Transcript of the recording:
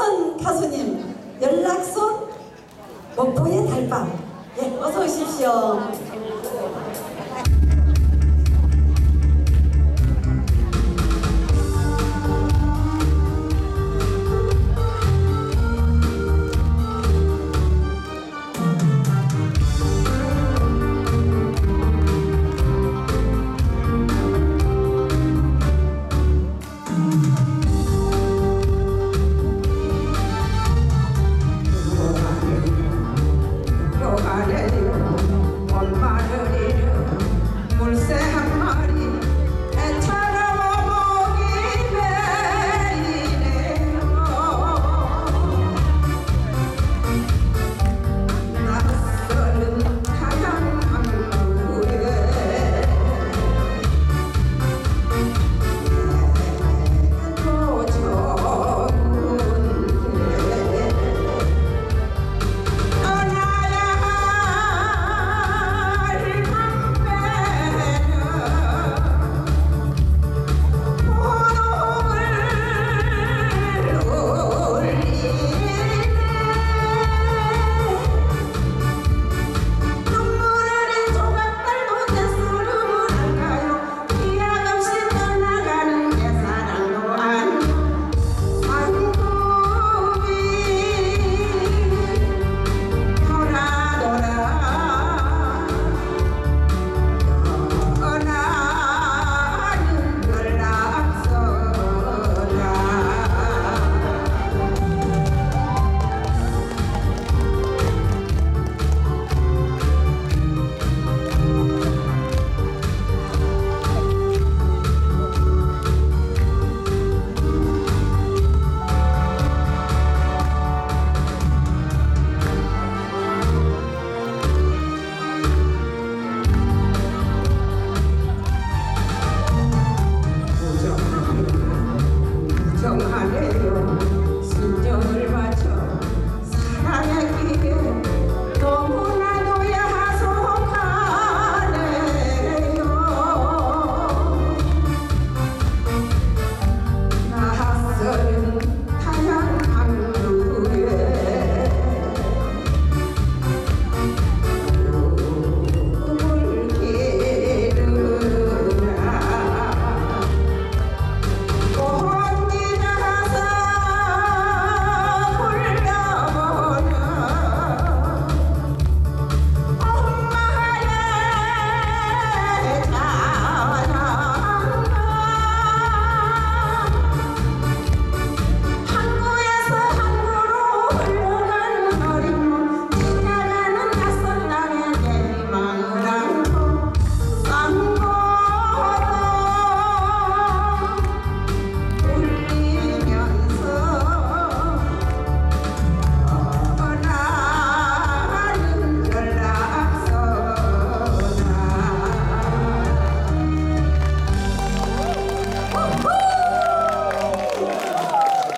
박지원 가수님 연락선 목포의 달밤 예, 어서 오십시오.